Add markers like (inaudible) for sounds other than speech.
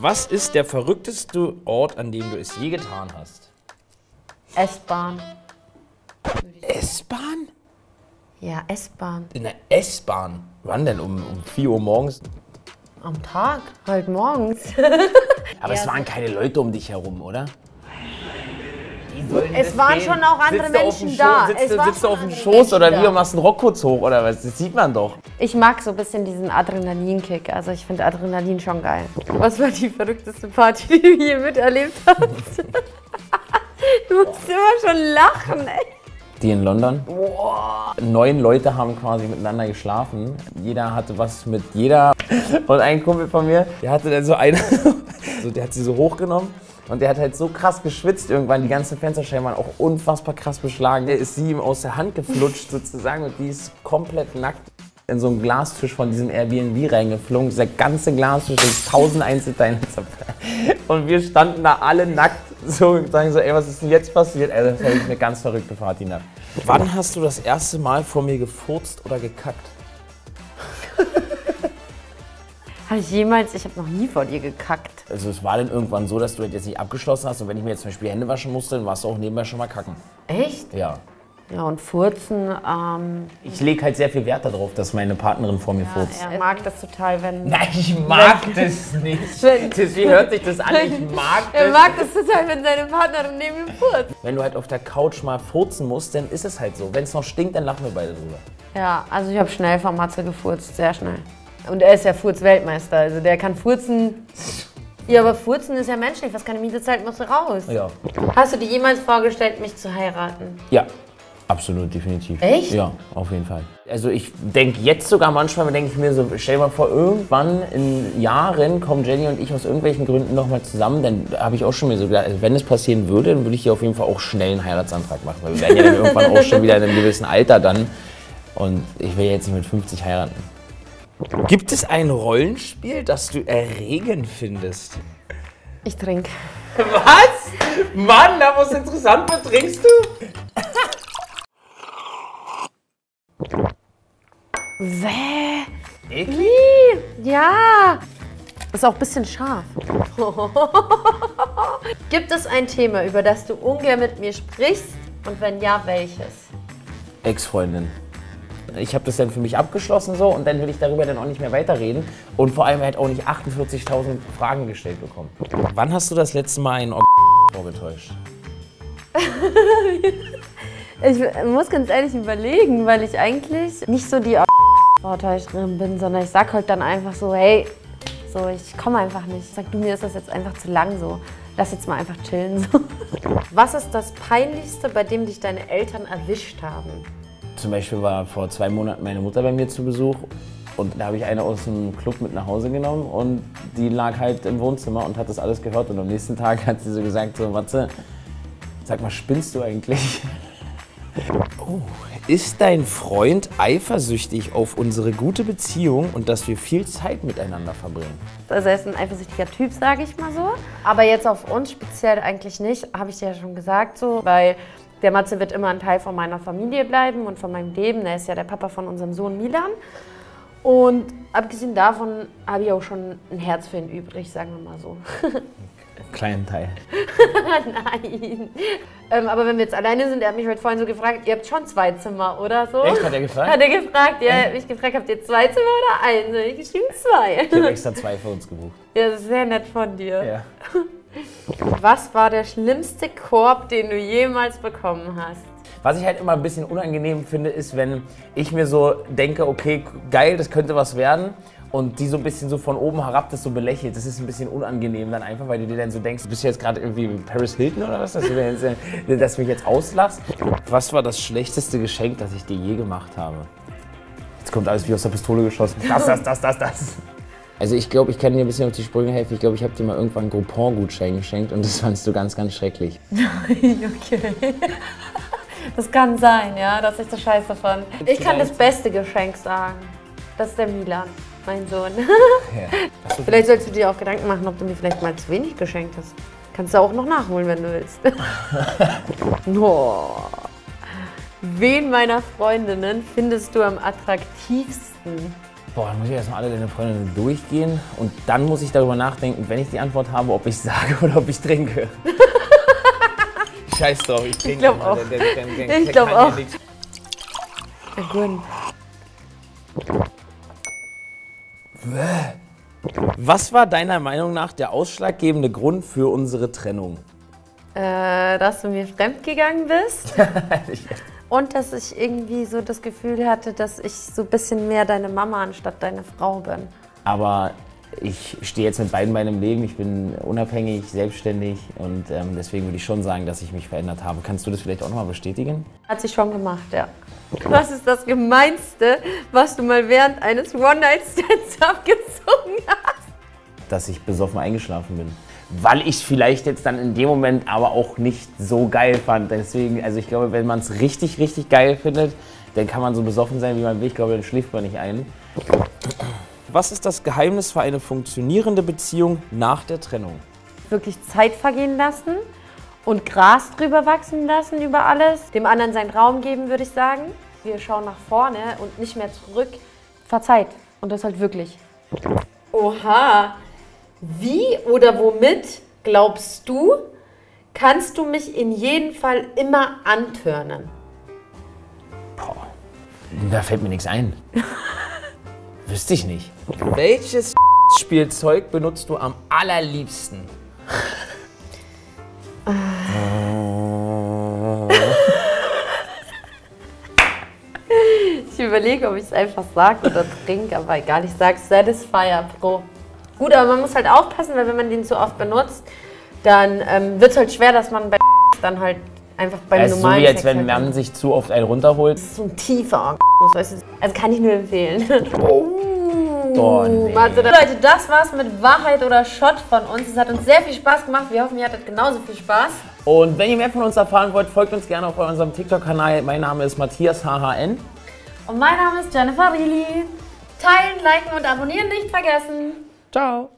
Was ist der verrückteste Ort, an dem du es je getan hast? S-Bahn. S-Bahn? Ja, S-Bahn. In der S-Bahn? Wann denn? Um, um 4 Uhr morgens? Am Tag, halt morgens. (laughs) Aber es waren keine Leute um dich herum, oder? Es waren schon auch andere Menschen da. Sitzt, Es sitzt du auf dem Schoß Menschen oder wie und machst einen Rockkurs hoch oder was? Das sieht man doch. Ich mag so ein bisschen diesen Adrenalinkick. Also ich finde Adrenalin schon geil. Was war die verrückteste Party, die du je miterlebt hast? du musst immer schon lachen, ey. Die in London. Neun Leute haben quasi miteinander geschlafen. Jeder hatte was mit jeder. Und ein Kumpel von mir, der hatte dann so eine, (laughs) so, der hat sie so hochgenommen und der hat halt so krass geschwitzt irgendwann. Die ganzen Fensterscheiben waren auch unfassbar krass beschlagen. Der ist sie ihm aus der Hand geflutscht sozusagen und die ist komplett nackt in so einen Glastisch von diesem Airbnb reingeflogen. Dieser ganze Glastisch ist tausend Einzelteile zerfallen. Und wir standen da alle nackt so und sagen so, ey, was ist denn jetzt passiert? Ey, das war eine ganz verrückte Partynacht. Wann hast du das erste Mal vor mir gefurzt oder gekackt? Habe ich jemals, ich habe noch nie vor dir gekackt. Also es war dann irgendwann so, dass du das jetzt nicht abgeschlossen hast und wenn ich mir jetzt zum Beispiel Hände waschen musste, dann warst du auch nebenbei schon mal kacken. Echt? Ja. Ja, und Furzen, ähm, Ich lege halt sehr viel Wert darauf, dass meine Partnerin vor mir furzt. er mag das total, wenn... Nein, ich mag das nicht. (laughs) Wie hört sich das an? Ich (laughs) mag Er das. mag das total, wenn seine Partnerin neben ihm furzt. Wenn du halt auf der Couch mal furzen musst, dann ist es halt so. Wenn es noch stinkt, dann lachen wir beide drüber. Ja, also ich habe schnell von Matze gefurzt, sehr schnell. Und er ist ja Furz-Weltmeister, also der kann furzen. Ja, aber furzen ist ja menschlich, was keine Miete zahlt, musst du raus. Ja. Hast du dir jemals vorgestellt, mich zu heiraten? Ja. Absolut, definitiv. Echt? Ja, auf jeden Fall. Also ich denke jetzt sogar manchmal, denke ich mir so, stell dir mal vor, irgendwann in Jahren kommen Jenny und ich aus irgendwelchen Gründen nochmal zusammen, dann habe ich auch schon mir so gedacht, also wenn es passieren würde, dann würde ich hier auf jeden Fall auch schnell einen Heiratsantrag machen, weil wir werden ja dann (laughs) irgendwann auch schon wieder in einem gewissen Alter dann und ich will jetzt nicht mit 50 heiraten. Gibt es ein Rollenspiel, das du erregend findest? Ich trinke. Was? Mann, da was interessant wird, trinkst du? Wäh? Eklig? Ja. Ist auch ein bisschen scharf. (laughs) Gibt es ein Thema, über das du ungern mit mir sprichst? Und wenn ja, welches? Ex-Freundin. Ich habe das dann für mich abgeschlossen so und dann will ich darüber dann auch nicht mehr weiterreden und vor allem halt auch nicht 48.000 Fragen gestellt bekommen. Wann hast du das letzte Mal einen Org vorgetäuscht? (laughs) Ich muss ganz ehrlich überlegen, weil ich eigentlich nicht so die Vortäuscherin bin, sondern ich sag halt dann einfach so, hey, so, ich komme einfach nicht. Ich sag, du, mir ist das jetzt einfach zu lang so. Lass jetzt mal einfach chillen. So. (laughs) Was ist das Peinlichste, bei dem dich deine Eltern erwischt haben? Zum Beispiel war vor zwei Monaten meine Mutter bei mir zu Besuch und da habe ich eine aus dem Club mit nach Hause genommen und die lag halt im Wohnzimmer und hat das alles gehört und am nächsten Tag hat sie so gesagt, so Matze, sag mal, spinnst du eigentlich? (laughs) Oh, ist dein Freund eifersüchtig auf unsere gute Beziehung und dass wir viel Zeit miteinander verbringen? Also er ist ein eifersüchtiger Typ, sage ich mal so. Aber jetzt auf uns speziell eigentlich nicht, habe ich dir ja schon gesagt so, weil der Matze wird immer ein Teil von meiner Familie bleiben und von meinem Leben. Er ist ja der Papa von unserem Sohn Milan. Und abgesehen davon habe ich auch schon ein Herz für ihn übrig, sagen wir mal so. Kleinen Teil. (laughs) Nein. Ähm, aber wenn wir jetzt alleine sind, er hat mich heute vorhin so gefragt, ihr habt schon zwei Zimmer, oder so? Echt, hat er gefragt? Hat er gefragt, ja, er hat mich gefragt, habt ihr zwei Zimmer oder eins? Ich geschrieben zwei. Ich habe extra zwei für uns gebucht. Ja, das ist sehr nett von dir. Ja. Was war der schlimmste Korb, den du jemals bekommen hast? Was ich halt immer ein bisschen unangenehm finde, ist, wenn ich mir so denke, okay, geil, das könnte was werden. Und die so ein bisschen so von oben herab das so belächelt. Das ist ein bisschen unangenehm dann einfach, weil du dir dann so denkst, bist du jetzt gerade irgendwie Paris Hilton oder was, dass du, jetzt, äh, dass du mich jetzt auslachst. Was war das schlechteste Geschenk, das ich dir je gemacht habe? Jetzt kommt alles wie aus der Pistole geschossen. Das, das, das, das, das. Also ich glaube, ich kann dir ein bisschen auf die Sprünge helfen. Ich glaube, ich habe dir mal irgendwann einen Groupon-Gutschein geschenkt und das (laughs) fandst du ganz, ganz schrecklich. (laughs) Okay. Das kann sein, ja, dass ich das scheiße fand. Ich kann das beste Geschenk sagen. Das ist der Milan, mein Sohn. (laughs) Vielleicht sollst du dir auch Gedanken machen, ob du mir vielleicht mal zu wenig geschenkt hast. Kannst du auch noch nachholen, wenn du willst. oh. Wen meiner Freundinnen findest du am attraktivsten? Boah, dann muss ich erstmal alle deine Freundinnen durchgehen und dann muss ich darüber nachdenken, wenn ich die Antwort habe, ob ich sage (laughs) oder ob ich trinke. Scheiß drauf, ich trinke. glaub Mann. auch. Der- der- der- Ich der glaub kann hier auch. Gut. Was war deiner Meinung nach der ausschlaggebende Grund für unsere Trennung? Äh, dass du mir fremdgegangen bist. (laughs) (laughs) Und dass ich irgendwie so das Gefühl hatte, dass ich so ein bisschen mehr deine Mama anstatt deine Frau bin. Aber ich stehe jetzt mit beiden Beinen im Leben. Ich bin unabhängig, selbstständig und ähm, deswegen würde ich schon sagen, dass ich mich verändert habe. Kannst du das vielleicht auch nochmal bestätigen? Hat sie schon gemacht, ja. Was ist das Gemeinste, was du mal während eines One-Night-Stands (laughs) abgezogen hast? Dass ich besoffen eingeschlafen bin. Weil ich es vielleicht jetzt dann in dem Moment aber auch nicht so geil fand. Deswegen, also ich glaube, wenn man es richtig, richtig geil findet, dann kann man so besoffen sein, wie man will. Ich glaube, dann schläft man nicht ein. Was ist das Geheimnis für eine funktionierende Beziehung nach der Trennung? Wirklich Zeit vergehen lassen und Gras drüber wachsen lassen über alles. Dem anderen seinen Raum geben, würde ich sagen. Wir schauen nach vorne und nicht mehr zurück. Verzeiht. Und das halt wirklich. Oha. Wie oder womit glaubst du, kannst du mich in jedem Fall immer antörnen? Boah, da fällt mir nichts ein. (laughs) Wüsste ich nicht. Welches (laughs) Spielzeug benutzt du am allerliebsten? Ich überlege, ob ich es einfach sage oder trinke, aber egal, ich sage Satisfier Pro. Gut, aber man muss halt aufpassen, weil wenn man den zu oft benutzt, dann ähm, wird es halt schwer, dass man bei (laughs) dann halt einfach beim Das ist so normalen wie als Sex wenn halt man sich zu oft einen runterholt. so ein tiefer weißt du, Also kann ich nur empfehlen. Oh, nee. Mathe. Leute, das war's mit Wahrheit oder Shot von uns. Es hat uns sehr viel Spaß gemacht. Wir hoffen, ihr hattet genauso viel Spaß. Und wenn ihr mehr von uns erfahren wollt, folgt uns gerne auf unserem TikTok-Kanal. Mein Name ist Matthias HHN. Und mein Name ist Jennifer Rili. Teilen, liken und abonnieren nicht vergessen. Chao.